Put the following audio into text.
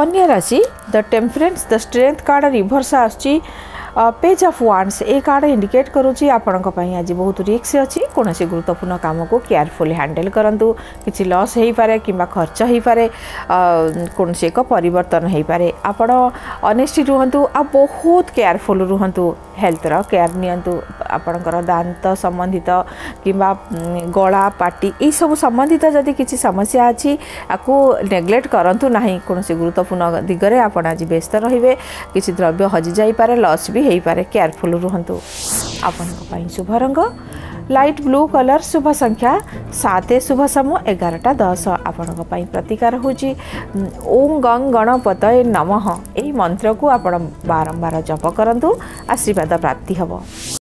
कन्या राशि the temperance the strength card reverse आସୁଛି page of wands a card indicate करुच्ची आपण आज बहुत रिक्स अच्छी କୌଣସି ଗୁରୁତ୍ୱପୂର୍ଣ୍ଣ କାମକୁ କେୟାରଫୁଲି ହ୍ୟାଣ୍ଡେଲ୍ କରନ୍ତୁ। କିଛି ଲସ୍ ହୋଇପାରେ କିମ୍ବା ଖର୍ଚ୍ଚ ହେଇପାରେ କୌଣସି ଏକ ପରିବର୍ତ୍ତନ ହୋଇପାରେ। ଆପଣ ଅନେଷ୍ଟି ରୁହନ୍ତୁ ଆଉ ବହୁତ କେୟାରଫୁଲ୍ ରୁହନ୍ତୁ। ହେଲ୍ଥର କେୟାର ନିଅନ୍ତୁ। ଆପଣଙ୍କର ଦାନ୍ତ ସମ୍ବନ୍ଧିତ କିମ୍ବା ଗଳା ପାଟି ଏଇସବୁ ସମ୍ବନ୍ଧିତ ଯଦି କିଛି ସମସ୍ୟା ଅଛି ଆକୁ ନେଗ୍ଲେକ୍ଟ କରନ୍ତୁ ନାହିଁ। କୌଣସି ଗୁରୁତ୍ୱପୂର୍ଣ୍ଣ ଦିଗରେ ଆପଣ ଆଜି ବ୍ୟସ୍ତ ରହିବେ। କିଛି ଦ୍ରବ୍ୟ ହଜିଯାଇପାରେ ଲସ୍ ବି ହୋଇପାରେ। କେୟାରଫୁଲ୍ ରୁହନ୍ତୁ। ଆପଣଙ୍କ ପାଇଁ ଶୁଭ ରଙ୍ଗ ଲାଇଟ୍ ବ୍ଲୁ କଲର୍ ଶୁଭ ସଂଖ୍ୟା ସାତ ଶୁଭ ସମୂହ ଏଗାରଟା ଦଶ ଆପଣଙ୍କ ପାଇଁ ପ୍ରତିକାର ହେଉଛି ଓମ୍ ଗଂ ଗଣପତ ଏ ନମଃ ଏହି ମନ୍ତ୍ରକୁ ଆପଣ ବାରମ୍ବାର ଜପ କରନ୍ତୁ ଆଶୀର୍ବାଦ ପ୍ରାପ୍ତି ହେବ